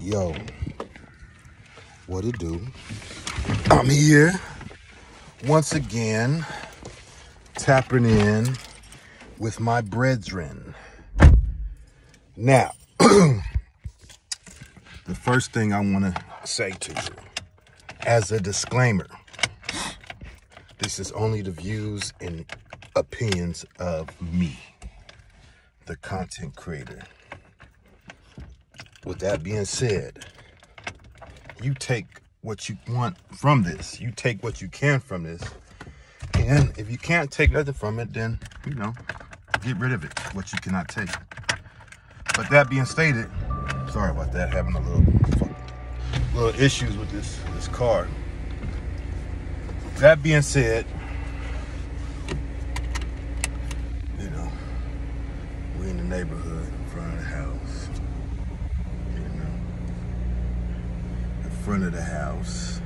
Yo, what it do? I'm here once again, tapping in with my brethren. Now, the first thing I want to say to you, as a disclaimer, this is only the views and opinions of me, the content creator. With that being said, you take what you want from this. You take what you can from this. And if you can't take nothing from it, then, you know, get rid of it, what you cannot take. But that being stated, sorry about that, having a little little issues with this this car. That being said, you know, we in the neighborhood in front of the house. You know. In front of the house.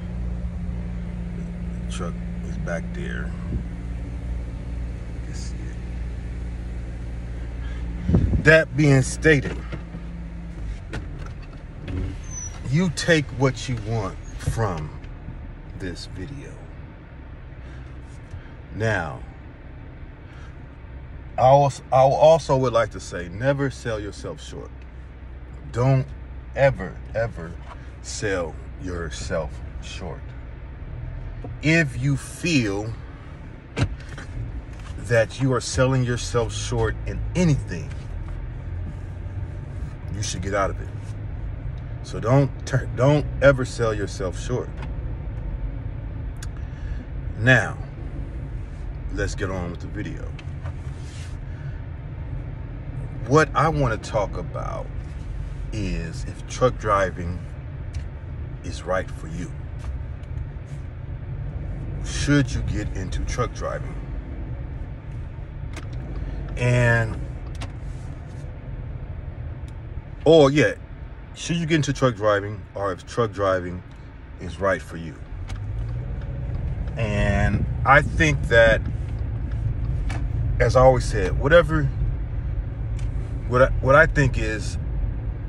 The truck is back there. That being stated, you take what you want from this video. Now, I also would like to say never sell yourself short. Don't ever, ever sell yourself short. If you feel that you are selling yourself short in anything, you should get out of it. So don't turn, don't ever sell yourself short. Now, let's get on with the video. What I want to talk about is if truck driving is right for you. Should you get into truck driving? And or yeah, should you get into truck driving or if truck driving is right for you? And I think that as I always said, whatever what I, what I think is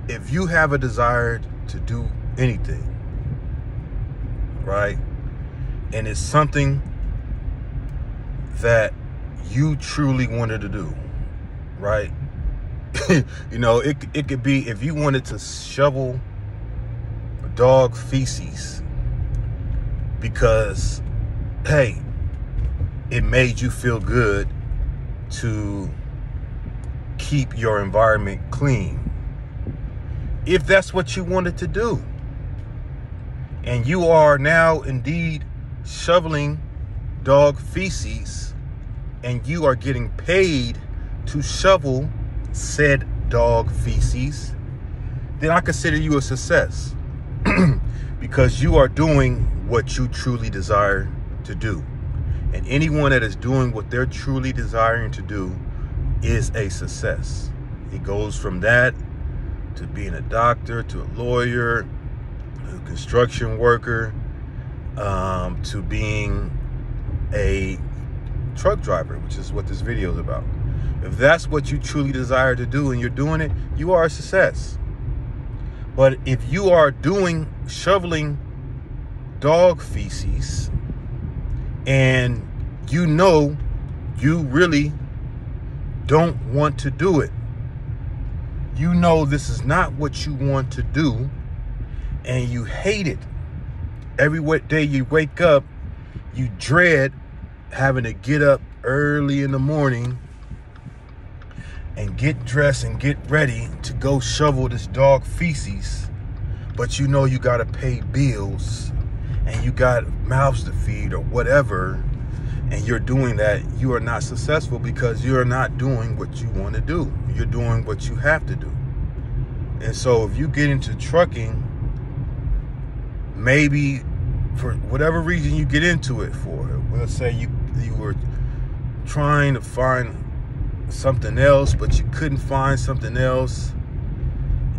if you have a desire to do anything, right? And it's something that you truly wanted to do, right? you know, it it could be if you wanted to shovel dog feces because hey, it made you feel good to keep your environment clean. If that's what you wanted to do, and you are now indeed shoveling dog feces, and you are getting paid to shovel said dog feces, then I consider you a success because you are doing what you truly desire to do. And anyone that is doing what they're truly desiring to do is a success. It goes from that to being a doctor, to a lawyer, a construction worker, um, to being a truck driver, which is what this video is about. If that's what you truly desire to do and you're doing it, you are a success. But if you are doing shoveling dog feces and you know you really don't want to do it. You know this is not what you want to do and you hate it. Every day you wake up, you dread having to get up early in the morning and get dressed and get ready to go shovel this dog feces. But you know you got to pay bills and you got mouths to feed or whatever and you're doing that, you are not successful because you're not doing what you want to do. You're doing what you have to do. And so if you get into trucking, maybe for whatever reason you get into it for, let's say you you were trying to find something else, but you couldn't find something else,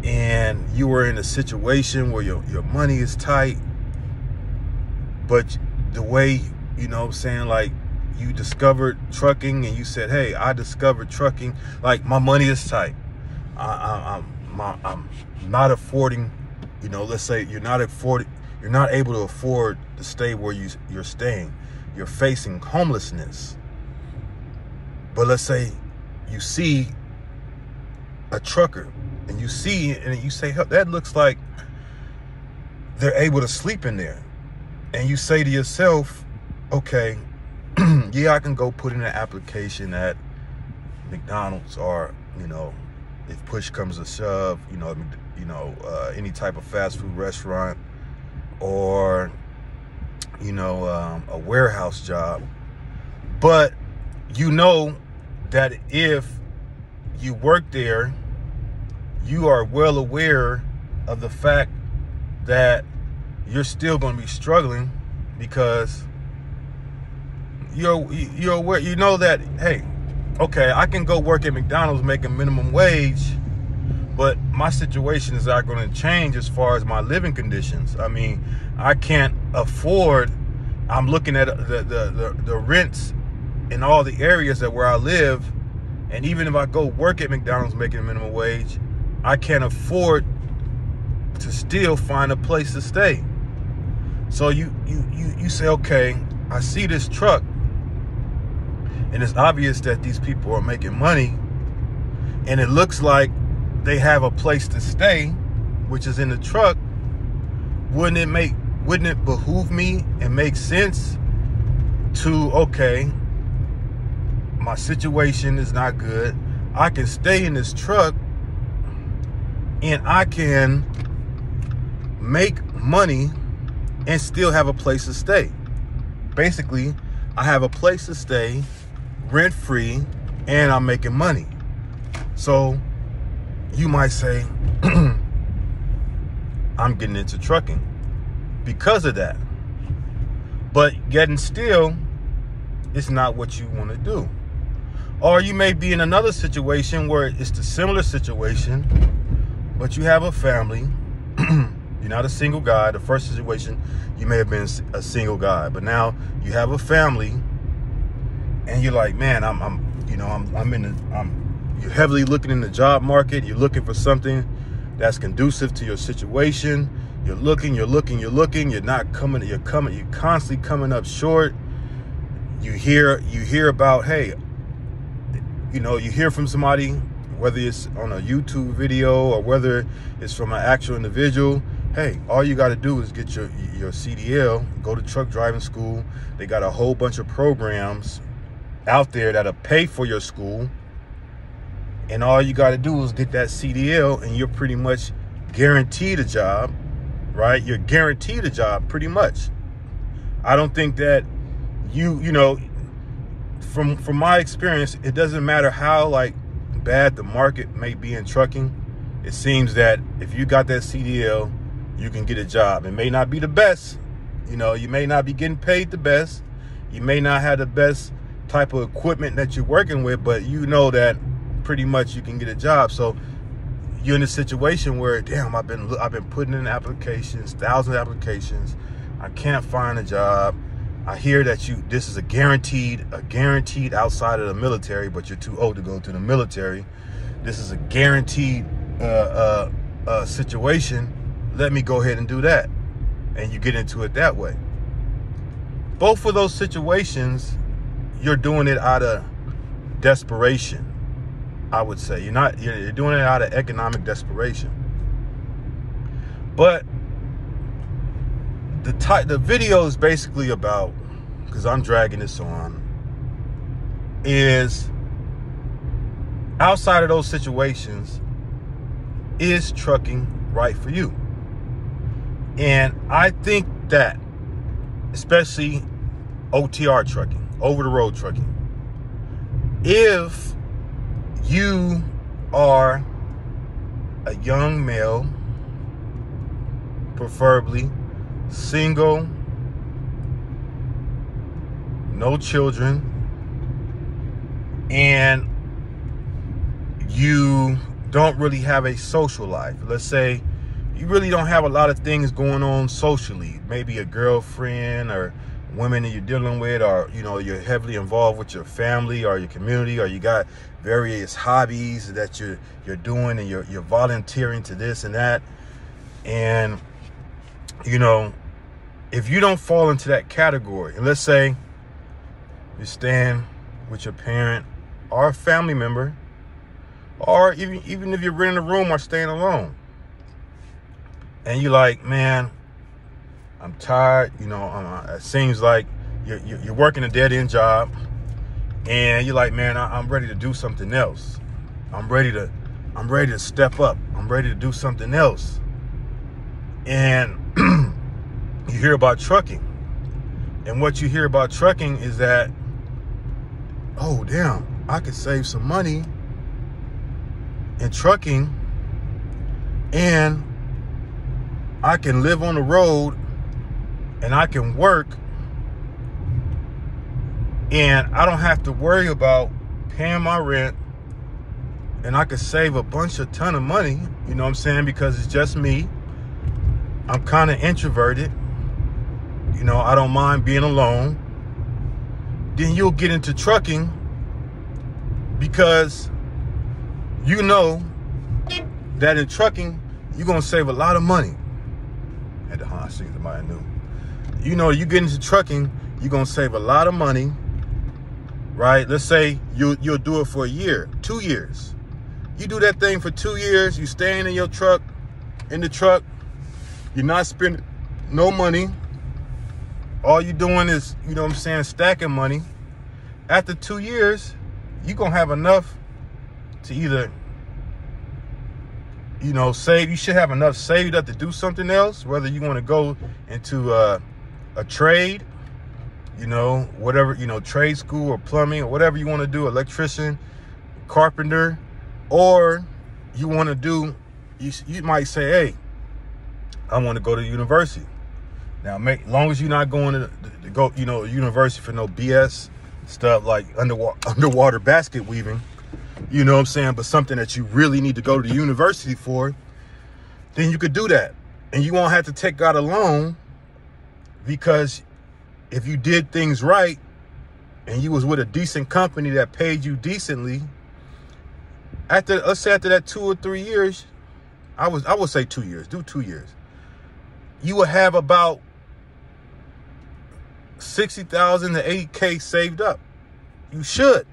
and you were in a situation where your, your money is tight, but the way, you know I'm saying, like you discovered trucking and you said, hey, I discovered trucking, like my money is tight. I, I, I'm, I'm not affording you know, let's say you're not afford, you're not able to afford to stay where you you're staying. You're facing homelessness. But let's say you see a trucker and you see and you say that looks like they're able to sleep in there. And you say to yourself, okay, yeah, I can go put in an application at McDonald's or, you know, if push comes to shove, you know, you know, uh, any type of fast food restaurant or, you know, um, a warehouse job. But you know that if you work there, you are well aware of the fact that you're still going to be struggling because you're you're aware you know that hey okay I can go work at McDonald's making minimum wage but my situation is not going to change as far as my living conditions. I mean I can't afford I'm looking at the the the, the rents in all the areas that where I live. And even if I go work at McDonald's making minimum wage I can't afford to still find a place to stay. So you you you you say okay I see this truck. And it's obvious that these people are making money. And it looks like they have a place to stay which is in the truck wouldn't it make wouldn't it behoove me and make sense to okay my situation is not good i can stay in this truck and i can make money and still have a place to stay basically i have a place to stay rent free and I'm making money. So you might say, I'm getting into trucking because of that. But getting still it's not what you want to do. Or you may be in another situation where it's the similar situation, but you have a family. You're not a single guy. The first situation, you may have been a single guy, but now you have a family and you're like, man, I'm, I'm you know, I'm, I'm in, the, I'm, you're heavily looking in the job market. You're looking for something that's conducive to your situation. You're looking, you're looking, you're looking. You're not coming. You're coming. You're constantly coming up short. You hear, you hear about, hey, you know, you hear from somebody, whether it's on a YouTube video or whether it's from an actual individual. Hey, all you got to do is get your your CDL, go to truck driving school. They got a whole bunch of programs out there that'll pay for your school. And all you got to do is get that CDL and you're pretty much guaranteed a job, right? You're guaranteed a job pretty much. I don't think that you, you know, from from my experience, it doesn't matter how like bad the market may be in trucking. It seems that if you got that CDL, you can get a job. It may not be the best, you know, you may not be getting paid the best. You may not have the best type of equipment that you're working with, but you know that pretty much you can get a job. So you're in a situation where, damn, I've been I've been putting in applications, thousands of applications. I can't find a job. I hear that you this is a guaranteed a guaranteed outside of the military, but you're too old to go to the military. This is a guaranteed uh, uh, uh, situation. Let me go ahead and do that, and you get into it that way. Both of those situations you're doing it out of desperation. I would say you're not you're doing it out of economic desperation. But the type the video is basically about because I'm dragging this on is outside of those situations is trucking right for you? And I think that especially OTR trucking over the road trucking. If you are a young male, preferably single, no children, and you don't really have a social life. Let's say you really don't have a lot of things going on socially, maybe a girlfriend or women that you're dealing with or you know you're heavily involved with your family or your community or you got various hobbies that you're you're doing and you're, you're volunteering to this and that. And, you know, if you don't fall into that category, and let's say you're staying with your parent or a family member, or even even if you're renting a room or staying alone, and you're like, man, I'm tired. You know, uh, it seems like you're, you're working a dead end job, and you're like, man, I'm ready to do something else. I'm ready to, I'm ready to step up. I'm ready to do something else. And you hear about trucking, and what you hear about trucking is that, oh damn, I could save some money in trucking, and I can live on the road and I can work and I don't have to worry about paying my rent and I can save a bunch of ton of money, you know what I'm saying? Because it's just me. I'm kind of introverted. You know, I don't mind being alone. Then you'll get into trucking because you know that in trucking, you're going to save a lot of money. Had to huh, see somebody new you know, you get into trucking, you're gonna save a lot of money, right? Let's say you you'll do it for a year, two years. You do that thing for two years, you staying in your truck, in the truck, you're not spending no money. All you doing is, you know what I'm saying, stacking money. After two years, you're gonna have enough to either you know, save. You should have enough saved up to do something else. Whether you want to go into uh, a trade, you know, whatever, you know, trade school or plumbing or whatever you want to do, electrician, carpenter, or you want to do, you, you might say, hey, I want to go to university. Now, make long as you're not going to, to go, you know, university for no BS stuff like underwater underwater basket weaving, you know what I'm saying, but something that you really need to go to the university for, then you could do that. And you won't have to take out a loan because if you did things right and you was with a decent company that paid you decently after let's say after that two or three years i was i would say two years do two years you would have about 60000 to 80k saved up. You should.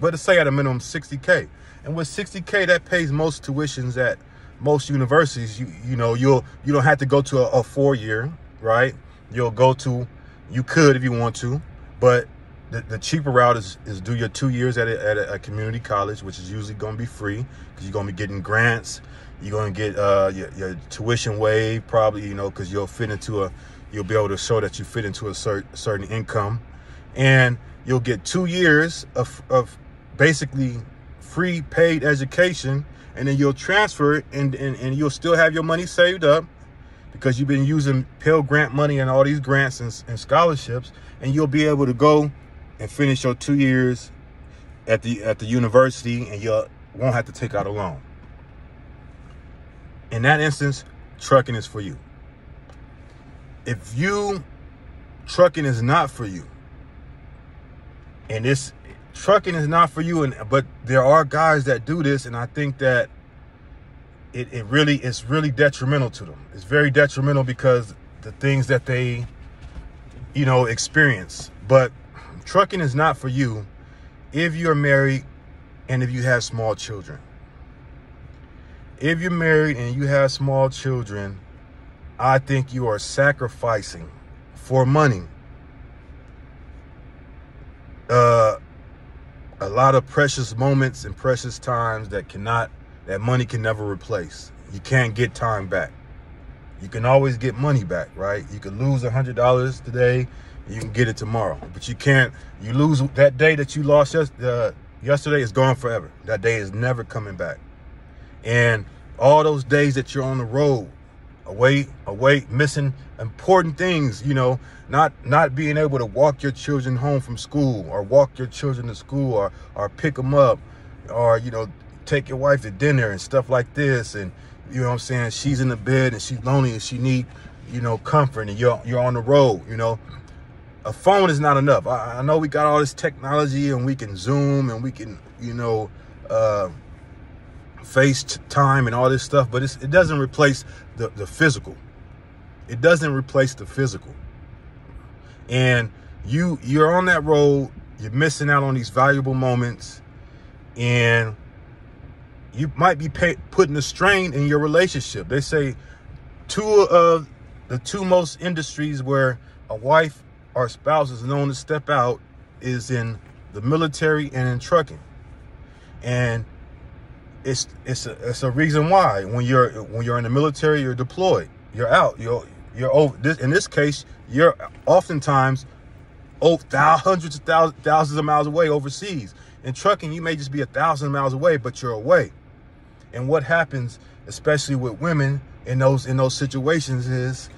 But to say at a minimum 60k and with 60k that pays most tuitions at most universities you you know you'll you don't have to go to a, a four year right? You'll go to, you could if you want to, but the, the cheaper route is, is do your two years at a, at a, community college, which is usually going to be free because you're going to be getting grants. You're going to get uh, your, your tuition waived probably, you know, because you'll fit into a, you'll be able to show that you fit into a certain certain income. And you'll get two years of, of basically free paid education and then you'll transfer it and, and, and you'll still have your money saved up because you've been using Pell Grant money and all these grants and, and scholarships, and you'll be able to go and finish your two years at the at the university, and you won't have to take out a loan. In that instance, trucking is for you. If you trucking is not for you, and this trucking is not for you, and but there are guys that do this, and I think that it, it really it's really detrimental to them. It's very detrimental because the things that they you know experience. But trucking is not for you if you're married and if you have small children. If you're married and you have small children, I think you are sacrificing for money uh, a lot of precious moments and precious times that cannot that money can never replace. You can't get time back. You can always get money back, right? You can lose a hundred dollars today, you can get it tomorrow, but you can't. You lose that day that you lost uh, yesterday is gone forever. That day is never coming back. And all those days that you're on the road, away, away, missing important things, you know, not not being able to walk your children home from school or walk your children to school or or pick them up or you know take your wife to dinner and stuff like this and you know what I'm saying she's in the bed and she's lonely and she need you know comfort and you're you're on the road you know a phone is not enough I, I know we got all this technology and we can zoom and we can you know uh, FaceTime and all this stuff, but it doesn't replace the, the physical. It doesn't replace the physical. And you you're on that road, you're missing out on these valuable moments, and you might be pay, putting a strain in your relationship. They say two of the two most industries where a wife or spouse is known to step out is in the military and in trucking. And it's it's a, it's a reason why when you're when you're in the military you're deployed you're out you're you're over this in this case you're oftentimes oh hundreds of thousands, thousands of miles away overseas in trucking you may just be a thousand miles away but you're away and what happens especially with women in those in those situations is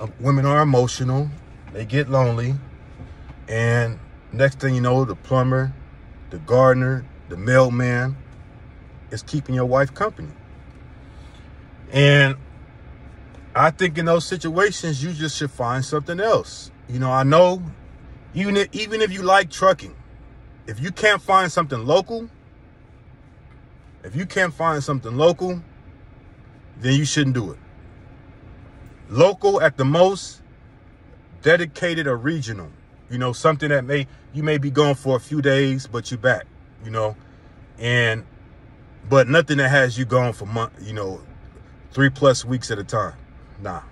uh, women are emotional they get lonely and next thing you know the plumber the gardener the mailman is keeping your wife company. And I think in those situations, you just should find something else. You know, I know even if, even if you like trucking, if you can't find something local, if you can't find something local, then you shouldn't do it. Local at the most, dedicated or regional. You know, something that may you may be gone for a few days, but you're back, you know. And but nothing that has you gone for month, you know, three plus weeks at a time. Nah.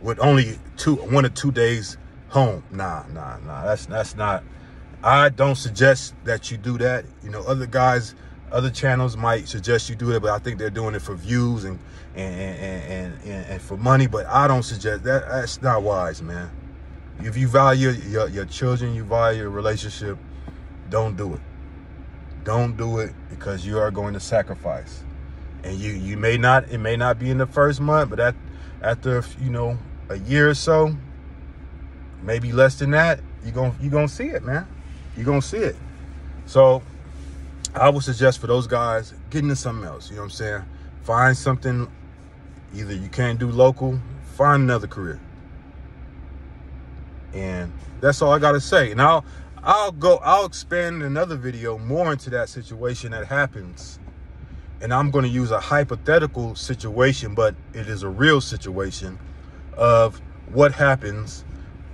With only two, one or two days home. Nah, nah, nah. That's that's not. I don't suggest that you do that. You know, other guys, other channels might suggest you do it, but I think they're doing it for views and and and and, and for money. But I don't suggest that. That's not wise, man. If you value your your children, you value your relationship, don't do it. Don't do it because you are going to sacrifice. And you you may not it may not be in the first month, but at, after you know a year or so, maybe less than that, you're gonna you're to see it, man. You're to see it. So I would suggest for those guys get into something else, you know what I'm saying? Find something either you can't do local, find another career. And that's all I got to say. Now, I'll go, I'll expand another video more into that situation that happens. And I'm going to use a hypothetical situation, but it is a real situation of what happens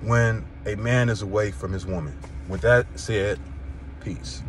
when a man is away from his woman. With that said, peace.